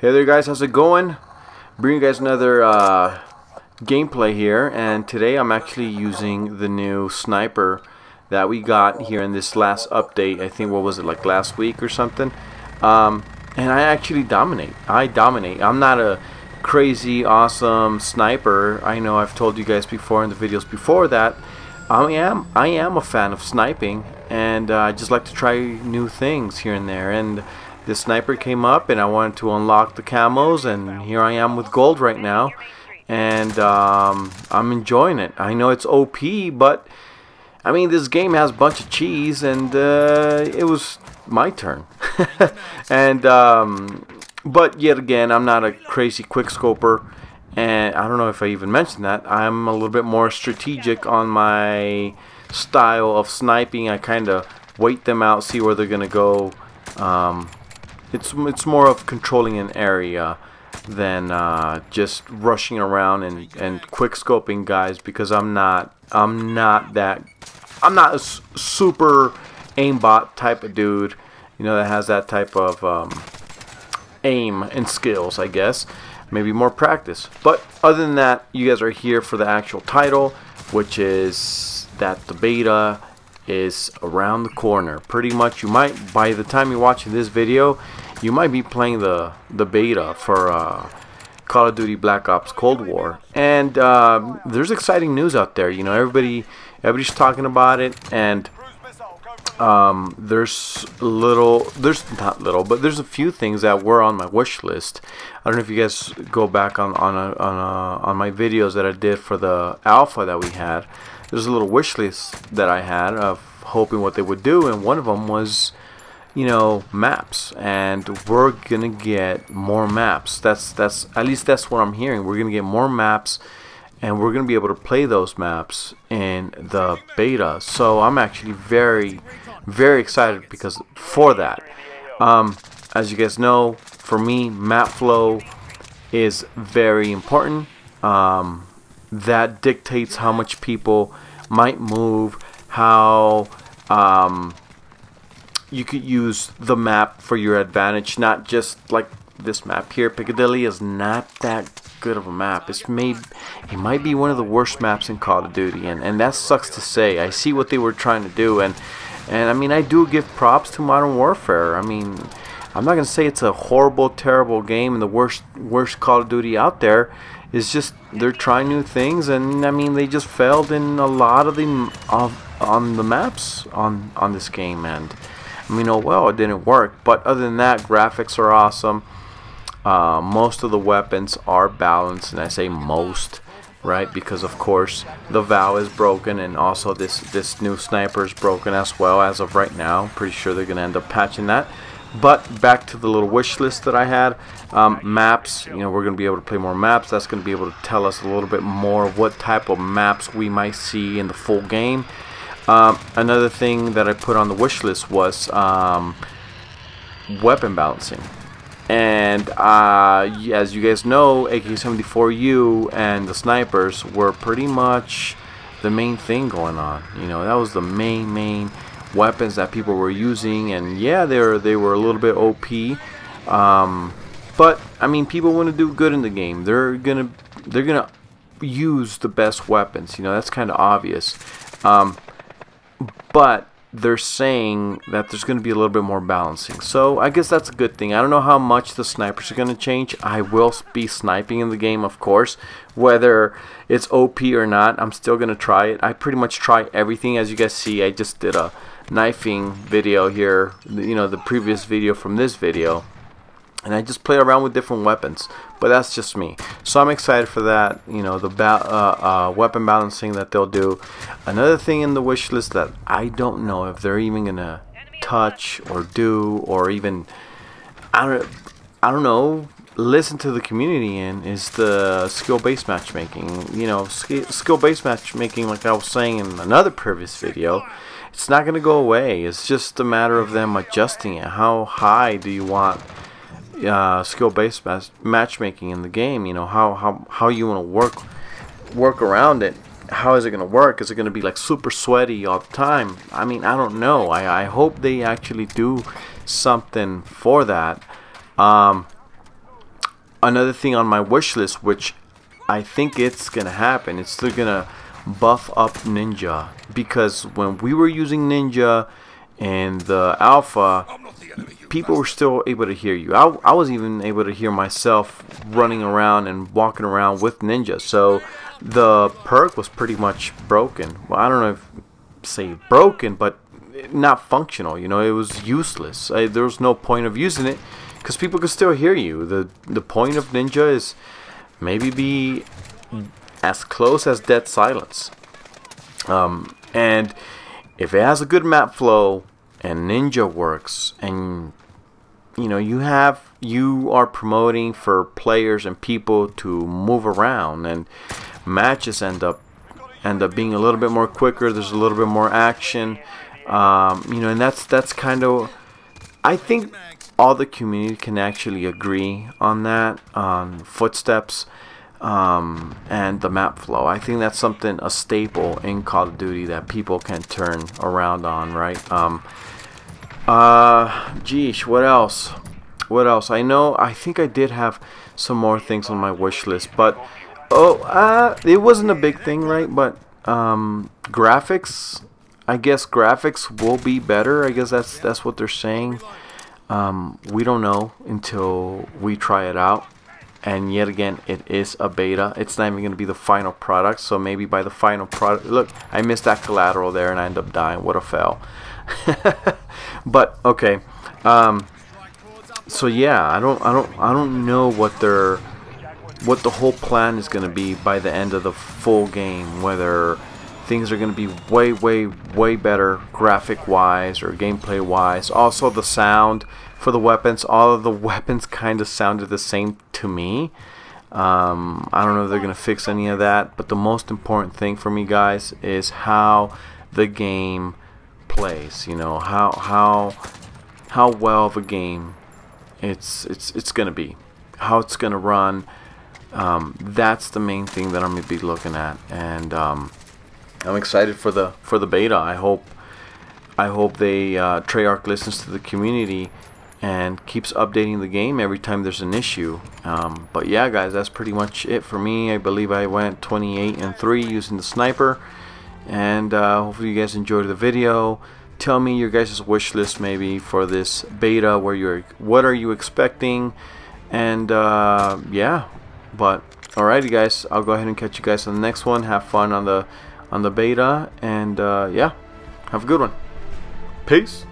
Hey there guys, how's it going? Bringing you guys another uh, gameplay here and today I'm actually using the new sniper that we got here in this last update. I think what was it like last week or something. Um, and I actually dominate. I dominate. I'm not a crazy awesome sniper. I know I've told you guys before in the videos before that I am I am a fan of sniping and uh, I just like to try new things here and there and this sniper came up and I wanted to unlock the camos and here I am with gold right now. And um, I'm enjoying it. I know it's OP but I mean this game has a bunch of cheese and uh, it was my turn. And um, but yet again I'm not a crazy quickscoper and I don't know if I even mentioned that. I'm a little bit more strategic on my style of sniping. I kind of wait them out see where they're gonna go. Um, it's it's more of controlling an area than uh, just rushing around and and quick scoping guys because I'm not I'm not that I'm not a super aimbot type of dude you know that has that type of um, aim and skills I guess. Maybe more practice. But other than that you guys are here for the actual title which is that the beta is around the corner. Pretty much you might, by the time you're watching this video, you might be playing the, the beta for uh, Call of Duty Black Ops Cold War. And uh, there's exciting news out there. You know, everybody, everybody's talking about it and um, there's little, there's not little, but there's a few things that were on my wish list. I don't know if you guys go back on on a, on, a, on my videos that I did for the alpha that we had there's a little wish list that I had of hoping what they would do, and one of them was, you know, maps, and we're gonna get more maps. That's that's at least that's what I'm hearing. We're gonna get more maps, and we're gonna be able to play those maps in the beta. So I'm actually very, very excited because for that. Um, as you guys know, for me, map flow is very important. Um, that dictates how much people might move, how um, you could use the map for your advantage, not just like this map here. Piccadilly is not that good of a map. It's made it might be one of the worst maps in Call of Duty and, and that sucks to say. I see what they were trying to do and and I mean I do give props to Modern Warfare. I mean I'm not gonna say it's a horrible, terrible game and the worst worst Call of Duty out there it's just they're trying new things, and I mean they just failed in a lot of the of on the maps on on this game, and I mean oh well it didn't work. But other than that, graphics are awesome. Uh, most of the weapons are balanced, and I say most, right? Because of course the Vow is broken, and also this this new sniper is broken as well as of right now. Pretty sure they're gonna end up patching that. But back to the little wish list that I had, um, maps, you know, we're going to be able to play more maps. That's going to be able to tell us a little bit more of what type of maps we might see in the full game. Um, another thing that I put on the wish list was um, weapon balancing. And uh, as you guys know, AK-74U and the snipers were pretty much the main thing going on. You know, that was the main, main weapons that people were using and yeah they were they were a little bit OP um, but I mean people want to do good in the game. They're gonna they're gonna use the best weapons you know that's kind of obvious. Um, but they're saying that there's going to be a little bit more balancing. So I guess that's a good thing. I don't know how much the snipers are going to change. I will be sniping in the game of course. Whether it's OP or not I'm still going to try it. I pretty much try everything as you guys see. I just did a knifing video here, you know, the previous video from this video. And I just play around with different weapons, but that's just me. So I'm excited for that, you know, the ba uh, uh, weapon balancing that they'll do. Another thing in the wish list that I don't know if they're even gonna touch or do or even, I don't, I don't know, listen to the community in is the skill-based matchmaking. You know, skill-based matchmaking, like I was saying in another previous video it's not going to go away. It's just a matter of them adjusting it. How high do you want uh, skill-based matchmaking in the game? You know, how how how you want to work work around it. How is it going to work? Is it going to be like super sweaty all the time? I mean, I don't know. I, I hope they actually do something for that. Um, another thing on my wish list, which I think it's gonna happen. It's still gonna buff up Ninja because when we were using Ninja and the alpha, people were still able to hear you. I, I was even able to hear myself running around and walking around with Ninja. So the perk was pretty much broken. Well, I don't know if say broken, but not functional. You know, it was useless. I, there was no point of using it because people could still hear you. the The point of Ninja is maybe be as close as dead silence. Um, and if it has a good map flow and Ninja works, and you know you have you are promoting for players and people to move around, and matches end up end up being a little bit more quicker. There's a little bit more action, um, you know, and that's that's kind of I think all the community can actually agree on that on footsteps um, and the map flow. I think that's something a staple in Call of Duty that people can turn around on, right? Um, uh, geesh, what else? What else? I know. I think I did have some more things on my wish list, but oh, uh, it wasn't a big thing, right? But um, graphics. I guess graphics will be better. I guess that's that's what they're saying. Um, we don't know until we try it out and yet again it is a beta. It's not even going to be the final product so maybe by the final product look I missed that collateral there and I end up dying. What a fail. But okay um, so yeah I don't I don't I don't know what their what the whole plan is going to be by the end of the full game whether things are going to be way way way better graphic wise or gameplay wise also the sound for the weapons. All of the weapons kind of sounded the same to me. Um, I don't know if they're going to fix any of that, but the most important thing for me, guys, is how the game plays. You know how how how well of a game it's it's it's going to be, how it's going to run. Um, that's the main thing that I'm going to be looking at, and um, I'm excited for the for the beta. I hope I hope they uh, Treyarch listens to the community and keeps updating the game every time there's an issue. Um, but yeah, guys, that's pretty much it for me. I believe I went 28 and 3 using the sniper. And uh, hopefully you guys enjoyed the video. Tell me your guys' wish list maybe for this beta. Where you're, what are you expecting? And uh, yeah, but alrighty, guys. I'll go ahead and catch you guys on the next one. Have fun on the on the beta, and uh, yeah, have a good one. Peace.